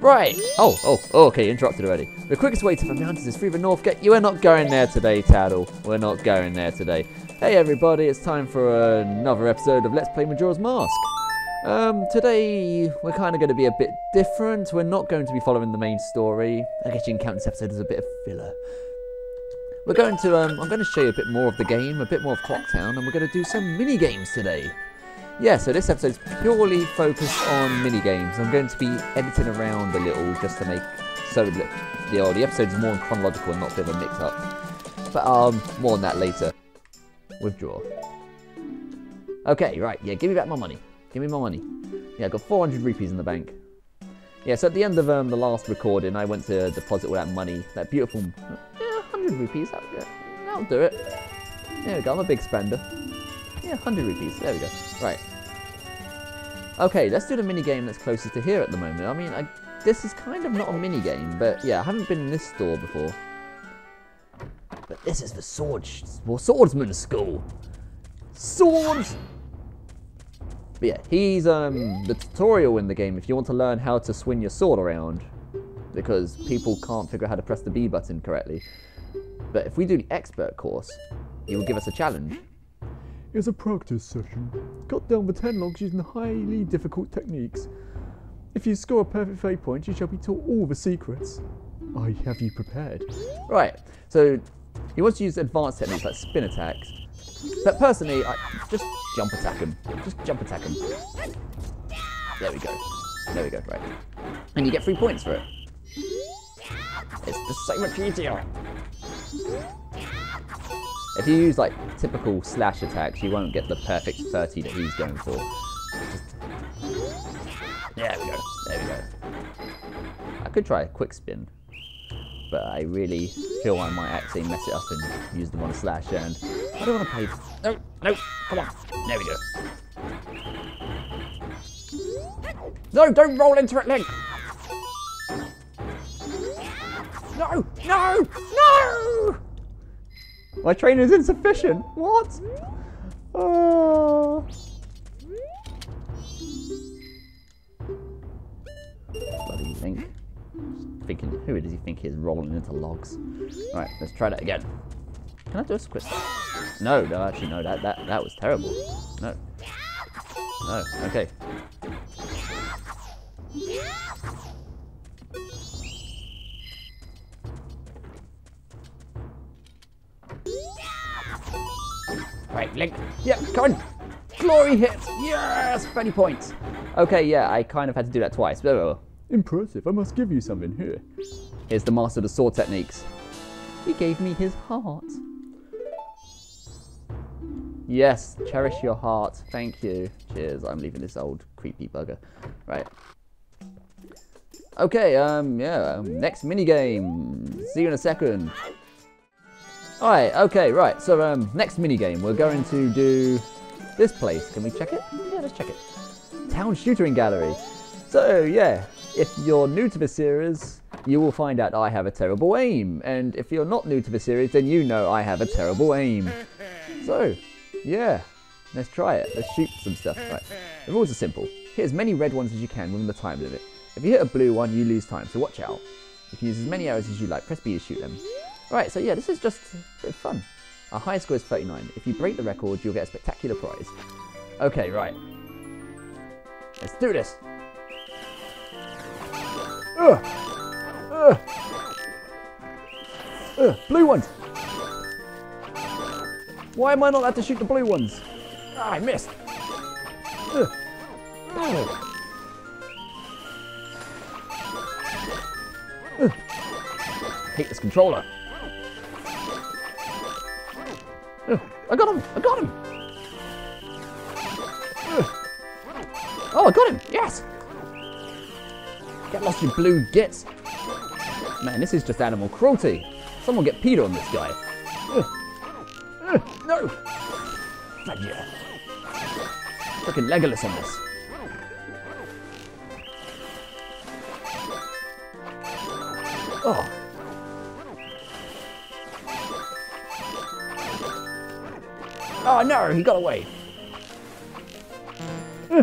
Right. Oh, oh, oh, okay, interrupted already. The quickest way to the mountains is through the North Gate. You are not going there today, Tatl. We're not going there today. Hey, everybody, it's time for another episode of Let's Play Majora's Mask. Um, today we're kind of going to be a bit different. We're not going to be following the main story. I guess you can count this episode as a bit of filler. We're going to, um, I'm going to show you a bit more of the game, a bit more of Clocktown, and we're going to do some mini games today. Yeah, so this episode is purely focused on mini games. I'm going to be editing around a little just to make so that the, oh, the episode's more chronological and not a bit of a mix up. But um, more on that later. Withdraw. Okay, right, yeah, give me back my money. Give me my money. Yeah, I've got 400 rupees in the bank. Yeah, so at the end of um, the last recording, I went to deposit all that money, that beautiful, yeah, 100 rupees, that, yeah, that'll do it. There we go, I'm a big spender. Yeah, 100 rupees, there we go. Right. Okay, let's do the mini game that's closest to here at the moment. I mean, I, this is kind of not a mini game, but yeah, I haven't been in this store before. But this is the sword, well, swordsman school. Swords! But yeah, he's um, the tutorial in the game if you want to learn how to swing your sword around. Because people can't figure out how to press the B button correctly. But if we do the expert course, he will give us a challenge. It's a practice session. Cut down the 10 logs using highly difficult techniques. If you score a perfect fate point, you shall be taught all the secrets. I have you prepared. Right, so he wants to use advanced techniques like spin attacks. But personally, I just jump attack him. Just jump attack him. There we go. There we go, right. And you get three points for it. It's just so much easier. If you use like typical slash attacks, you won't get the perfect 30 that he's going for. Just... There we go. There we go. I could try a quick spin, but I really feel I might actually mess it up and use the one slash and I don't want to play. No, no, come on. There we go. No, don't roll into it, Link. No, no, no! My training is insufficient. What? Oh. Bloody Link. Thinking, who does he think he is rolling into logs? All right, let's try that again. Can I do a quick No, no, actually, no, that, that, that was terrible. No. No, okay. Yeah, come on. Glory hit. Yes, 30 points. Okay, yeah, I kind of had to do that twice. Impressive. I must give you something here. Here's the master of the sword techniques. He gave me his heart. Yes, cherish your heart. Thank you. Cheers. I'm leaving this old creepy bugger. Right. Okay, um, yeah, um, next mini game. See you in a second. Alright, okay, right. So, um, next mini game, we're going to do this place. Can we check it? Yeah, let's check it. Town Shooting Gallery. So, yeah, if you're new to the series, you will find out I have a terrible aim. And if you're not new to the series, then you know I have a terrible aim. So, yeah, let's try it. Let's shoot some stuff. Right. The rules are simple. Hit as many red ones as you can within the time limit. If you hit a blue one, you lose time, so watch out. You can use as many arrows as you like. Press B to shoot them. Right, so yeah, this is just a bit of fun. Our highest score is 39. If you break the record, you'll get a spectacular prize. Okay, right. Let's do this. Ugh. Ugh. Ugh. Blue ones. Why am I not allowed to shoot the blue ones? Ah, I missed. Ugh. Ugh. Hate this controller. I got him! I got him! Oh, I got him! Yes! Get lost, you blue gits! Man, this is just animal cruelty. Someone get PETA on this guy. no! Fudge yeah. Freaking Legolas on this. Oh. Oh no, he got away. Hmm.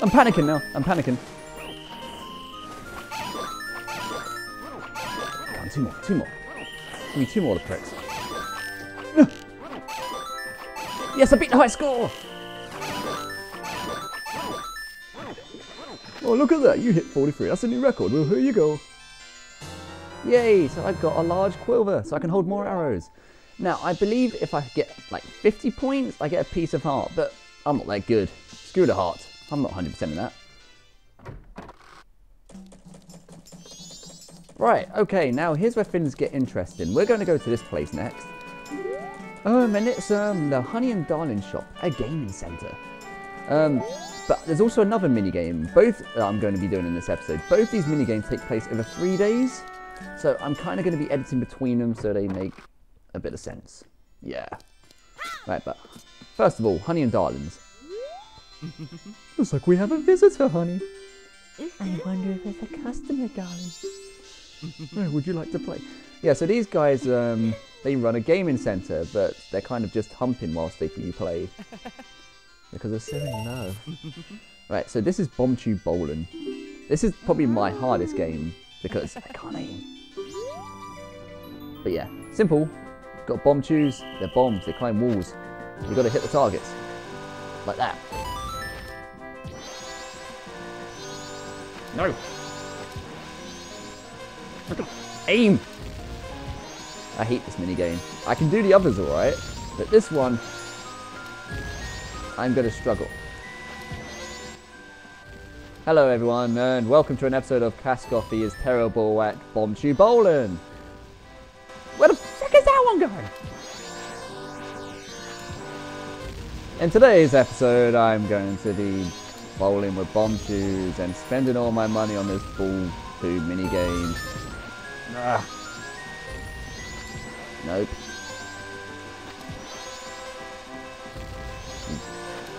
I'm panicking now. I'm panicking. Come two more, two more. Give me two more of the pricks. Hmm. yes, I beat the high score! Oh, look at that. You hit 43. That's a new record. Well, here you go. Yay, so I've got a large quiver, so I can hold more arrows. Now, I believe if I get like 50 points, I get a piece of heart, but I'm not that good. Screw the heart. I'm not 100% in that. Right, okay, now here's where things get interesting. We're going to go to this place next. Um, and it's um, the Honey and Darling Shop, a gaming centre. Um, but there's also another mini game. Both that I'm going to be doing in this episode. Both these mini games take place over three days, so I'm kind of going to be editing between them so they make a bit of sense. Yeah. Right, but first of all, Honey and Darlings. Looks like we have a visitor, honey. I wonder if it's a customer, darling. Oh, would you like to play? Yeah, so these guys, um, they run a gaming centre, but they're kind of just humping whilst they you play. Because they're so in love. right, so this is Bombchu Bowling. This is probably my hardest game because I can't aim. But yeah, simple. Got Bombchus, they're bombs, they climb walls. You've gotta hit the targets. Like that. No! Aim! I hate this mini game. I can do the others alright, but this one, I'm gonna struggle. Hello everyone, and welcome to an episode of Caskofi is terrible at Bombchu Bowling. Going? In today's episode, I'm going to be bowling with Bombchus and spending all my money on this ball tube mini game. Ah. Nope.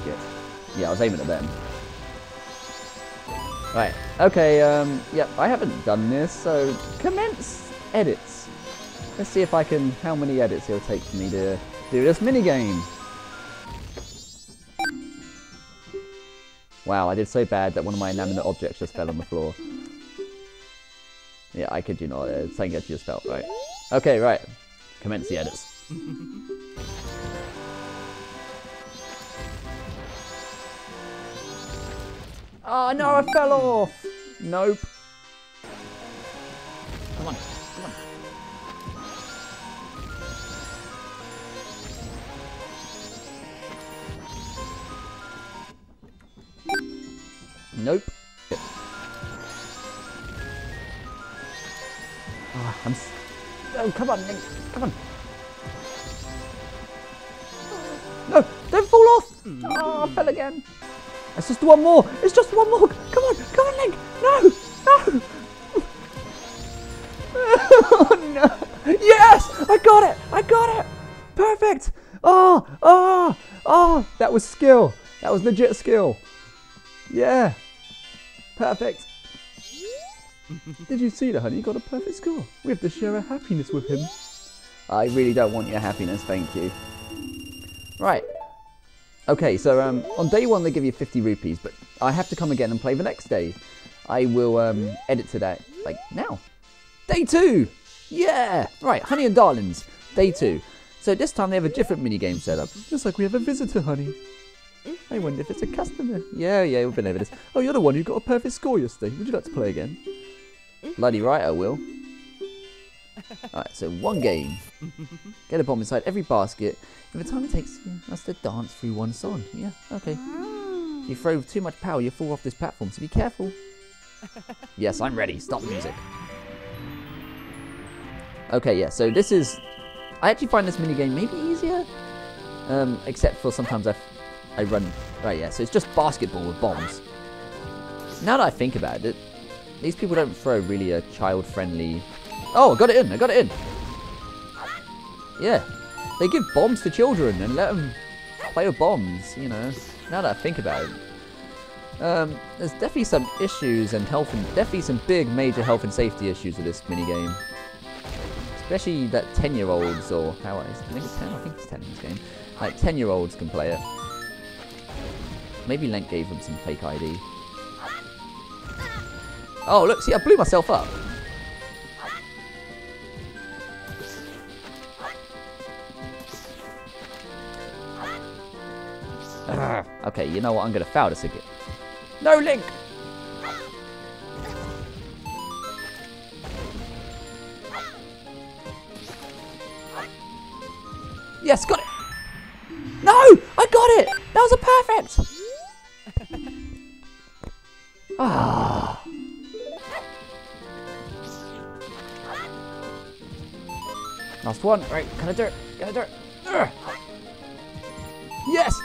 Shit. Yeah, I was aiming at them. Right. Okay. Um. Yep. I haven't done this, so commence edits. Let's see if I can. How many edits it'll take for me to do this mini game. Wow, I did so bad that one of my inanimate objects just fell on the floor. Yeah, I could you not. It's that you just felt, right? Okay, right. Commence the edits. oh no, I fell off! Nope. Come on, come on. Nope. Ah, I'm. S- oh, come on, Nick. Come on. No, don't fall off. Oh, I fell again. It's just one more. It's just one more. Come on, come on, Link. No, no. oh no. Yes, I got it. I got it. Perfect. Oh, oh, oh. That was skill. That was legit skill. Yeah. Perfect. Did you see that, honey? You got a perfect score. We have to share our happiness with him. I really don't want your happiness, thank you. Right. Okay, so um, on day one they give you 50 rupees, but I have to come again and play the next day. I will um, edit to that, like, now. Day two! Yeah! Right, Honey and Darlings, day two. So this time they have a different minigame set up. just like we have a visitor, honey. Hmm? I wonder if it's a customer. Yeah, yeah, we've been over this. Oh, you're the one who got a perfect score yesterday. Would you like to play again? Hmm? Bloody right, I will. Alright, so one game. Get a bomb inside every basket. In the time it takes you, us to dance through one song. Yeah, okay. If you throw with too much power, you fall off this platform, so be careful. yes, I'm ready. Stop the music. Okay, yeah, so this is... I actually find this minigame maybe easier. Um, except for sometimes I, I run... Right, yeah, so it's just basketball with bombs. Now that I think about it, these people don't throw really a child-friendly... Oh, I got it in, I got it in. Yeah, they give bombs to children and let them play with bombs, you know. Now that I think about it. Um, there's definitely some issues and health and definitely some big major health and safety issues with this minigame. Especially that 10 year olds or how I think it's 10, I think it's 10 in this game. Like 10 year olds can play it. Maybe Link gave him some fake ID. Oh, look, see, I blew myself up. Ah, okay, you know what? I'm going to foul this again. No, Link! Yes, got it! No! I got it! That was a perfect! Ah. Last one. Right, can I do it? Can I do it? Ugh. Yes!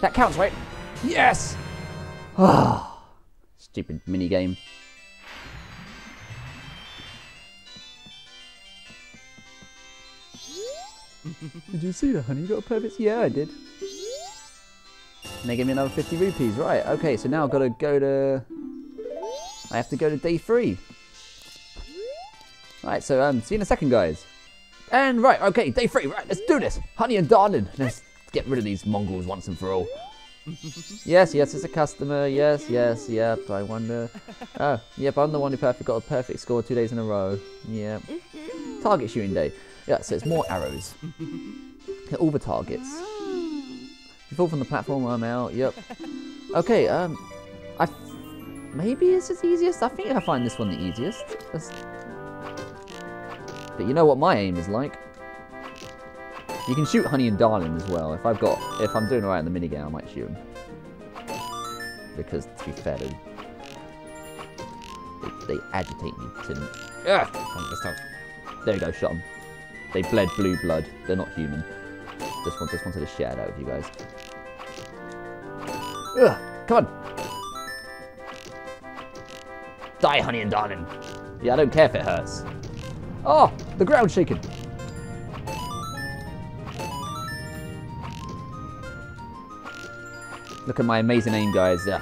That counts, right? Yes! Ah. Stupid mini game. Did you see that, honey? You got a perfect. Yeah, I did. And they gave me another 50 rupees. Right, okay, so now I've got to go to... I have to go to day three. Right, so um, see you in a second, guys. And right, okay, day three. Right, let's do this. Honey and darling. Let's get rid of these Mongols once and for all. yes, yes, it's a customer. Yes, yes, yep. I wonder. Oh, yep, I'm the one who perfect got a perfect score two days in a row. Yep. Target shooting day. Yeah, so it's more arrows. Hit all the targets. You fall from the platform, I'm out. Yep. Okay, um, I maybe this is easiest. I think I find this one the easiest. That's- But you know what my aim is like. You can shoot Honey and Darling as well. If I've got, if I'm doing alright in the minigame, I might shoot them. Because to be fair, they, they, agitate me to. Yeah. There you go, shot them. They bled blue blood. They're not human. Just want, just wanted to share that with you guys. Ugh, come on. Die, honey and darling. Yeah, I don't care if it hurts. Oh, the ground's shaking. Look at my amazing aim, guys. Uh,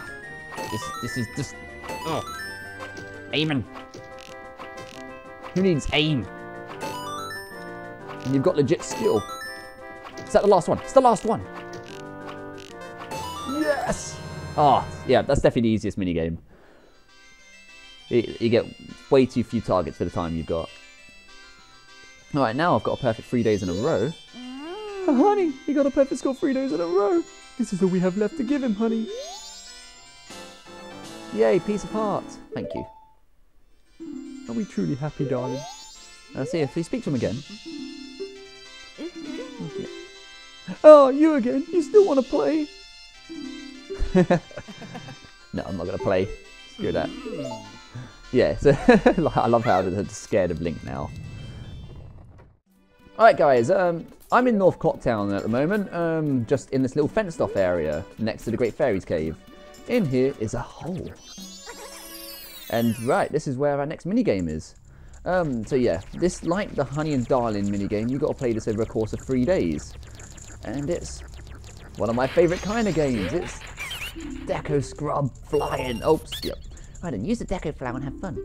this, this is just... Oh. Aiming. Who needs aim? And you've got legit skill. Is that the last one? It's the last one. Yes! Oh, yeah, that's definitely the easiest minigame. You, you get way too few targets for the time you've got. Alright, now I've got a perfect three days in a row. Mm. Oh, honey, he got a perfect score three days in a row. This is all we have left to give him, honey. Yay, piece of heart. Thank you. Are we truly happy, darling? Let's see if we speak to him again. Mm-hmm. Oh, you again? You still want to play? No, I'm not going to play. Screw that. Mm. Yeah, so I love how they're scared of Link now. Alright guys, um, I'm in North Clocktown at the moment, um, just in this little fenced off area next to the Great Fairies Cave. In here is a hole. And right, this is where our next minigame is. Um, so yeah, this, like the Honey and Darling minigame, you've got to play this over a course of three days. And it's one of my favourite kind of games. It's Deku Scrub Flying. Oops, yep. Right then, use the Deku Flower and have fun.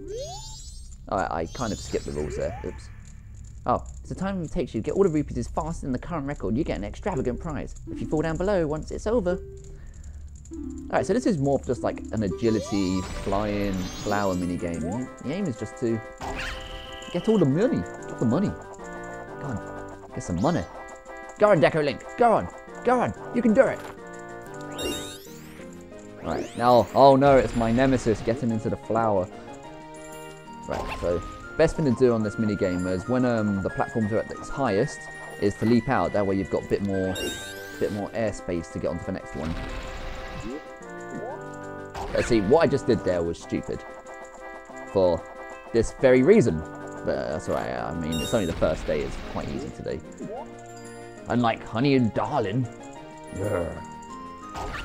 I, I kind of skipped the rules there. Oops. Oh, it's the time it takes you to get all the rupees is faster than the current record. You get an extravagant prize. If you fall down below once it's over. Alright, so this is more just like an agility, flying, flower mini game. The aim is just to get all the money. Get the money. Go on, get some money. Go on, Deku Link. Go on. Go on. You can do it. Right, now, oh no, it's my nemesis getting into the flower. Right, so best thing to do on this mini game is when um, the platforms are at its highest, is to leap out. That way you've got a bit more, bit more airspace to get onto the next one. Let's see, what I just did there was stupid. For this very reason. But that's alright, I mean, it's only the first day, it's quite easy today. Unlike Honey and Darling. Yeah.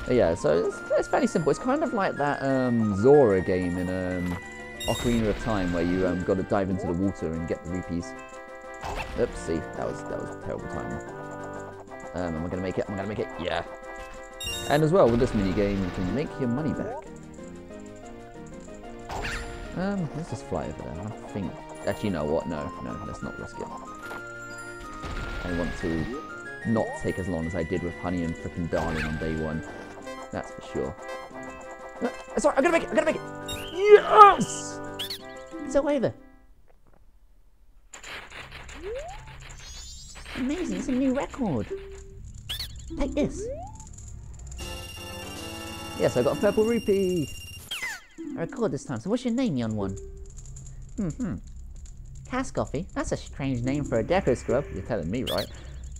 But yeah, so it's, it's fairly simple. It's kind of like that um, Zora game in um, Ocarina of Time where you um, got to dive into the water and get the rupees. Oopsie, that was that was a terrible time. Um, am I gonna make it? Am I gonna make it? Yeah. And as well with this mini game, you can make your money back. Um, let's just fly over there. I think. Actually, you know what? No, no, let's not risk it. I want to not take as long as I did with Honey and frickin' Darling on day one. That's for sure. No, sorry, I'm gonna make it, I'm gonna make it! Yes! It's a waiver. Amazing, it's a new record. Take this. Yes, I got a purple rupee. I record this time. So what's your name, young one? Hmm. Caskofi? That's a strange name for a Deku Scrub. You're telling me, right?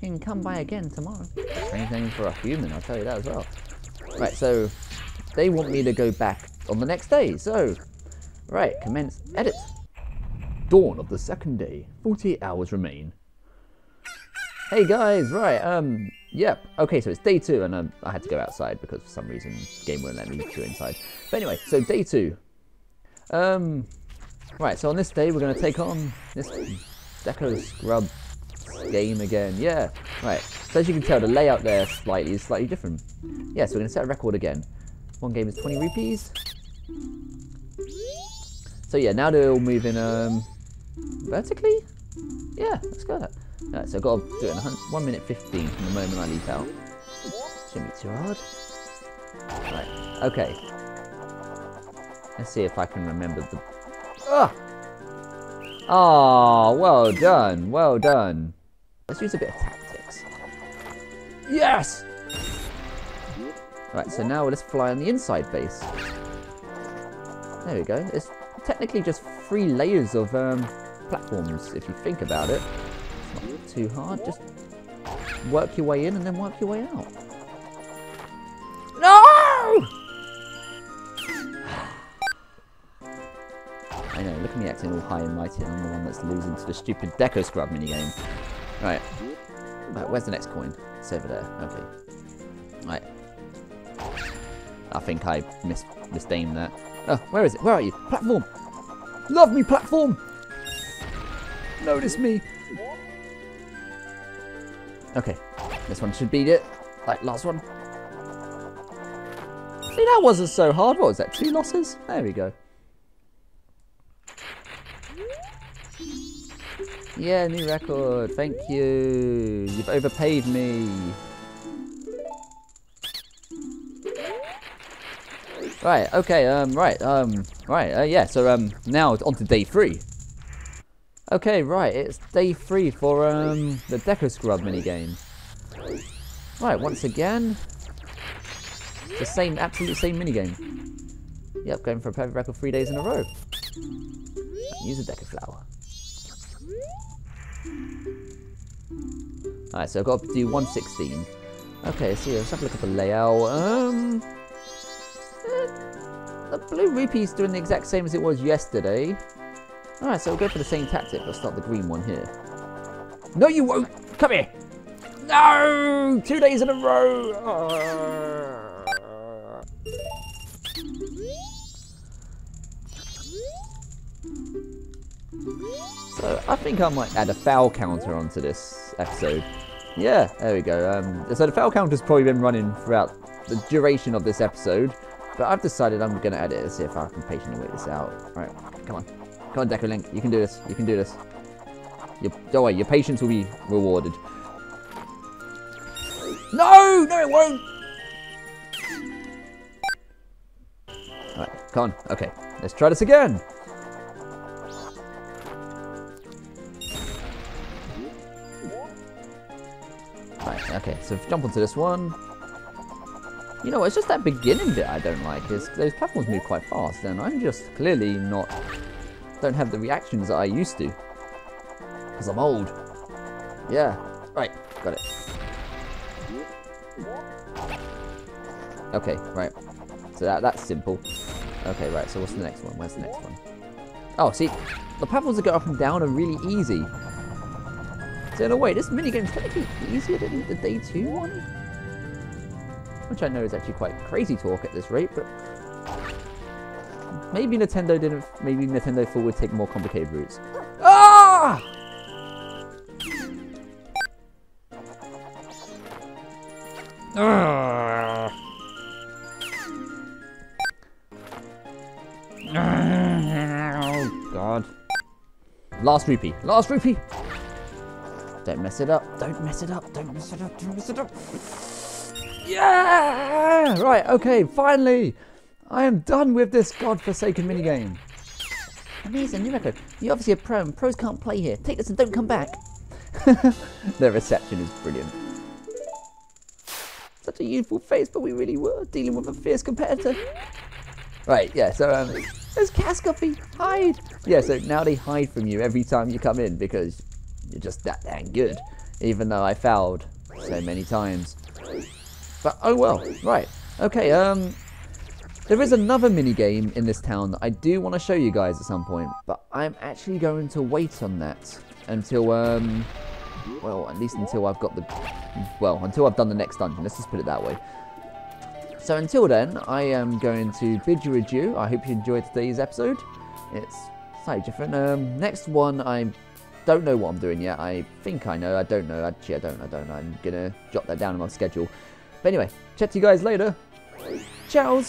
You can come by again tomorrow. Strange name for a human, I'll tell you that as well. Right, so they want me to go back on the next day. So, right, commence edit. Dawn of the second day. 48 hours remain. Hey guys, right, um, yep. Okay, so it's day two, and um, I had to go outside because for some reason game won't let me go inside. But anyway, so day two. Um, right, so on this day we're going to take on this Deku Scrub game again. Yeah, right. So as you can tell, the layout there slightly is slightly different. Yeah, so we're going to set a record again. One game is 20 rupees. So yeah, now they're all moving um, vertically. Yeah, let's go that. Right, so I've got to do it in 1 minute 15 from the moment I leap out. Shouldn't be too hard. Right, okay. Let's see if I can remember the... Ah! Oh, well done, well done. Let's use a bit of tactics. Yes! Right, so now let's fly on the inside base. There we go. It's technically just three layers of um, platforms, if you think about it. It's not too hard. Just work your way in and then work your way out. No! I know, look at me acting all high and mighty and I'm the one that's losing to the stupid Deku Scrub minigame. Right. Right, where's the next coin? It's over there. Okay. Right. I think I mis misnamed that. Oh, where is it? Where are you? Platform! Love me, platform! Notice me! Okay, this one should beat it. Like last one. See, that wasn't so hard. What was that? Two losses? There we go. Yeah, new record. Thank you. You've overpaid me. Right, okay, um, right, um, right, uh, yeah, so, um, now on to day three. Okay, right, it's day three for, um, the Deku Scrub minigame. Right, once again, the same, absolute same minigame. Yep, going for a perfect record three days in a row. Use a Deku Flower. Alright, so I've got to do 116. Okay, so let's have a look at the layout. Um, the blue rupee's doing the exact same as it was yesterday. Alright, so we'll go for the same tactic. Let's start the green one here. No, you won't! Come here! No! Two days in a row! So I think I might add a foul counter onto this episode. Yeah, there we go. Um, so the foul counter's probably been running throughout the duration of this episode. But I've decided I'm going to edit it and see if I can patiently wait this out. Alright, come on. Come on, Deku Link. You can do this. You can do this. Don't worry, your patience will be rewarded. No! No, it won't! Alright, come on. Okay, let's try this again. Okay, so jump onto this one. You know, it's just that beginning bit I don't like. Is those platforms move quite fast, and I'm just clearly not don't have the reactions that I used to because I'm old. Yeah, right, got it. Okay, right. So that that's simple. Okay, right. So what's the next one? Where's the next one? Oh, see, the platforms that go up and down are really easy. In a way, this minigame's technically easier than the day two one which I know is actually quite crazy talk at this rate, but maybe Nintendo didn't. Maybe Nintendo thought would take more complicated routes. Ah! Ah! Oh God! Last rupee. Last rupee. Don't mess it up. Don't mess it up. Don't mess it up. Don't mess it up. Yeah! Right, okay, finally! I am done with this godforsaken minigame. Amazing, new record. You're obviously a pro, and pros can't play here. Take this and don't come back. the reception is brilliant. such a youthful face, but we really were dealing with a fierce competitor. Right, yeah, so, um, there's Caskofi, hide! Yeah, so now they hide from you every time you come in because you're just that dang good, even though I fouled so many times. But, oh well, right, okay, um, there is another mini game in this town that I do want to show you guys at some point, but I'm actually going to wait on that until, um, well, at least until I've got the, well, until I've done the next dungeon. Let's just put it that way. So until then, I am going to bid you adieu. I hope you enjoyed today's episode. It's slightly different. Um, next one, I don't know what I'm doing yet. I think I know. I don't know. Actually, I don't. I don't. I'm gonna jot that down in my schedule. But anyway, chat to you guys later. Ciao.